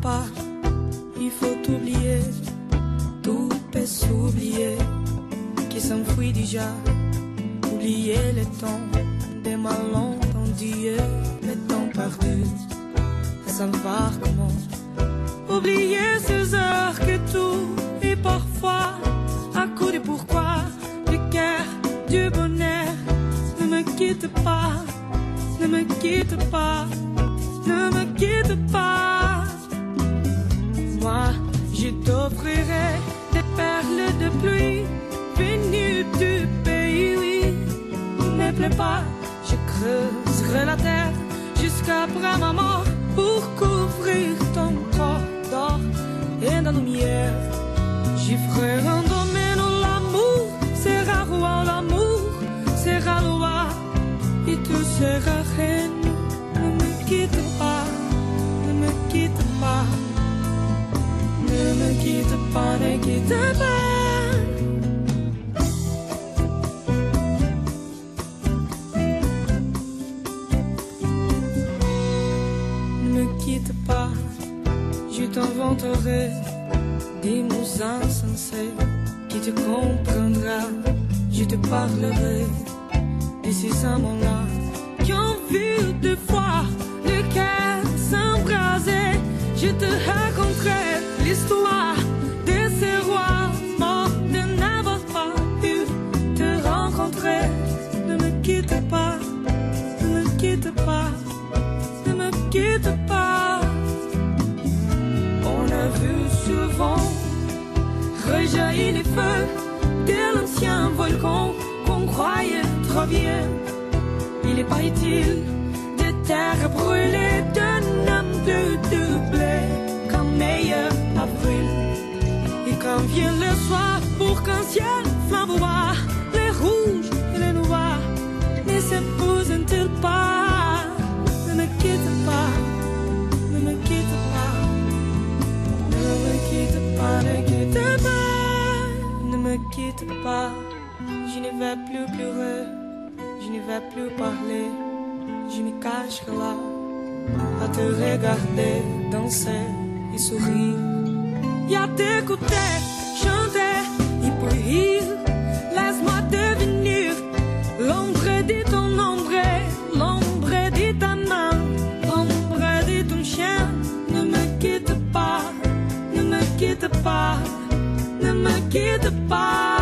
pas, il faut oublier, tout peut s'oublier, qui s'enfuit déjà, oublier le temps. Des malentendus, le temps perdu, savoir comment, oublier ces heures que tout est parfois à coup de pourquoi, du cœur, du bonheur, ne me quitte pas, ne me quitte pas ne me quitte pas. Moi, je t'offrirai des perles de pluie venues du pays, oui. Ne plaît pas, je creuserai la terre jusqu'après ma mort pour couvrir ton corps d'or et de lumière. J'y ferai me quitte pas, ne quitte pas. Ne me quitte pas, je t'inventerai des mots insensés qui te comprendra. Je te parlerai de ces amants-là qui ont vu deux fois le cœur s'embraser. Je te souvent rejaillir les feux de l'ancien volcan qu'on croyait trop bien. Il n'est pas utile de terre brûlée d'un homme de doublé comme meilleur avril. Et quand vient le soir pour qu'un ciel flamboie, pas. Je ne vais plus pleurer, je ne vais plus parler, je me cacherai là à te regarder danser et sourire. Et à t'écouter, chanter et puis rire. Laisse-moi devenir l'ombre de ton ombre, l'ombre de ta main, l'ombre de ton chien. Ne me quitte pas, ne me quitte pas, ne me quitte pas.